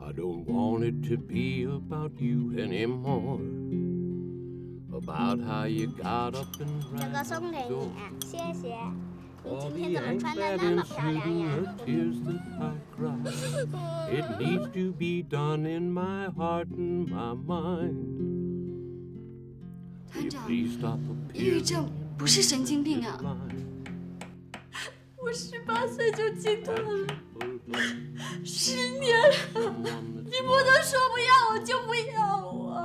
I don't want it to be about you anymore. About how you got up and 这个 ran 送给 out the 你 door.，谢谢。你 All 今 the 天怎么 angst 穿的 that 那么漂亮 ensued 呀 and？the tears that I cried. It needs to be done in my heart and my mind. 团 Will you 长， please stop 抑郁 appearing 症 不是神经病啊? 我十八岁就戒断了十年了你不能说不要我就不要我。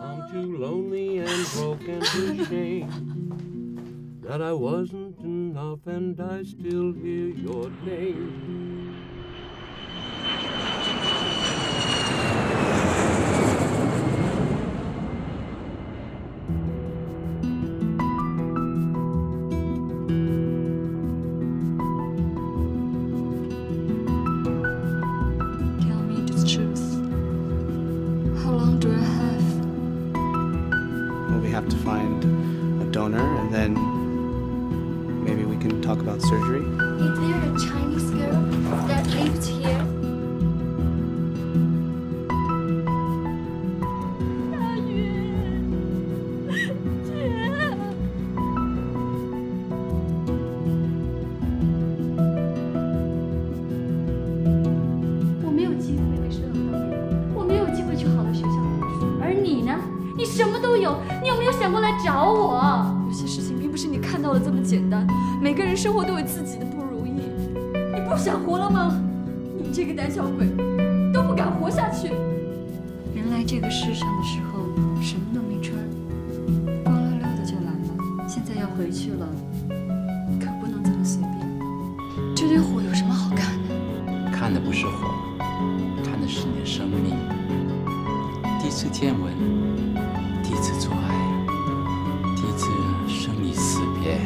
Find a donor and then maybe we can talk about surgery. 什么都有，你有没有想过来找我？有些事情并不是你看到的这么简单，每个人生活都有自己的不如意。你不想活了吗？你这个胆小鬼，都不敢活下去。人来这个世上的时候什么都没穿，光溜溜的就来了，现在要回去了，可不能这么随便。这堆火有什么好看的？看的不是火，看的是你的生命。第一次见闻，第一次做爱，第一次生离死别。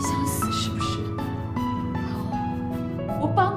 想死是不是？好，我帮。